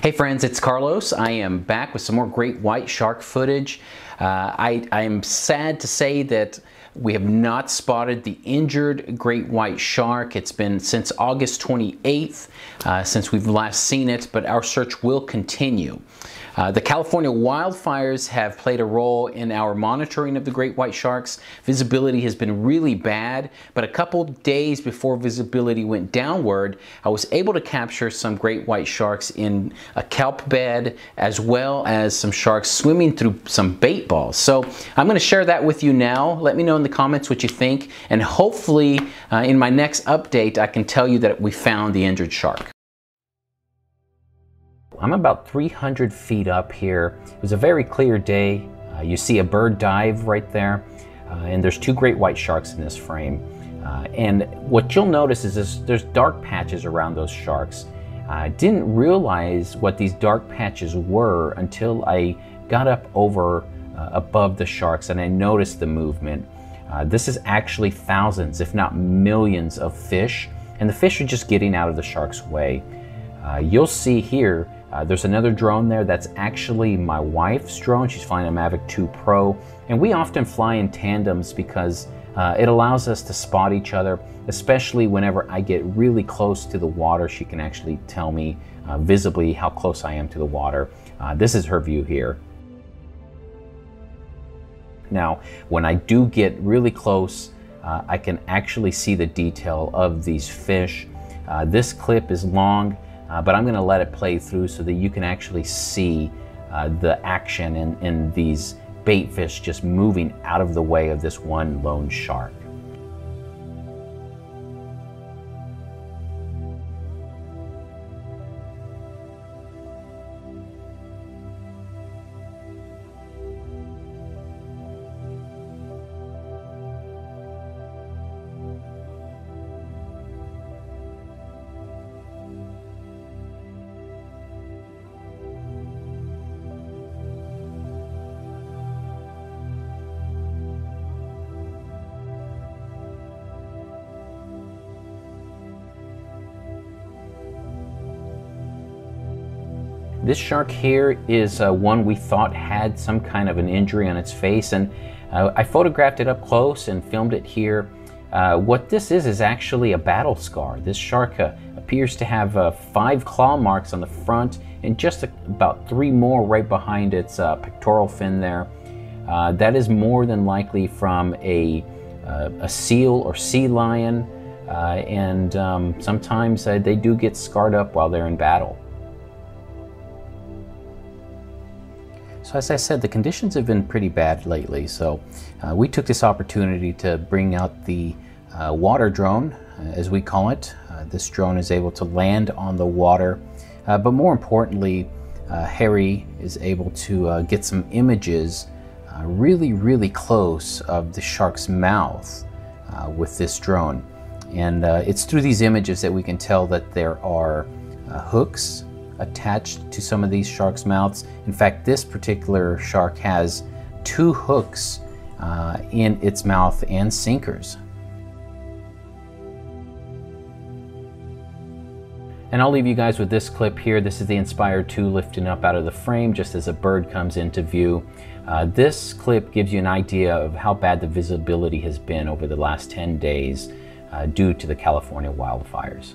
Hey friends, it's Carlos. I am back with some more great white shark footage. Uh, I, am sad to say that we have not spotted the injured great white shark. It's been since August 28th uh, since we've last seen it, but our search will continue. Uh, the California wildfires have played a role in our monitoring of the great white sharks. Visibility has been really bad, but a couple days before visibility went downward, I was able to capture some great white sharks in a kelp bed as well as some sharks swimming through some bait balls. So I'm going to share that with you now. Let me know in the comments what you think, and hopefully uh, in my next update I can tell you that we found the injured shark. I'm about 300 feet up here. It was a very clear day. Uh, you see a bird dive right there, uh, and there's two great white sharks in this frame. Uh, and what you'll notice is this, there's dark patches around those sharks. I didn't realize what these dark patches were until I got up over uh, above the sharks and I noticed the movement. Uh, this is actually thousands, if not millions of fish, and the fish are just getting out of the shark's way. Uh, you'll see here uh, there's another drone there that's actually my wife's drone. She's flying a Mavic 2 Pro. And we often fly in tandems because uh, it allows us to spot each other, especially whenever I get really close to the water. She can actually tell me uh, visibly how close I am to the water. Uh, this is her view here. Now, when I do get really close, uh, I can actually see the detail of these fish. Uh, this clip is long uh, but I'm going to let it play through so that you can actually see uh, the action in, in these bait fish just moving out of the way of this one lone shark. This shark here is uh, one we thought had some kind of an injury on its face and uh, I photographed it up close and filmed it here. Uh, what this is is actually a battle scar. This shark uh, appears to have uh, five claw marks on the front and just a, about three more right behind its uh, pectoral fin there. that is more than likely from a, a seal or sea lion and um, sometimes they do get scarred up while they're in battle. So as I said, the conditions have been pretty bad lately, so uh, we took this opportunity to bring out the uh, water drone, uh, as we call it. Uh, this drone is able to land on the water, uh, but more importantly, uh, Harry is able to get some images really, really close of the shark's mouth with this drone. And it's through these images that we can tell that there are hooks attached to some of these sharks' mouths. In fact, this particular shark has two hooks uh, in its mouth and sinkers. And I'll leave you guys with this clip here. This is the Inspire 2 lifting up out of the frame just as a bird comes into view. Uh, this clip gives you an idea of how bad the visibility has been over the last 10 days uh, due to the California wildfires.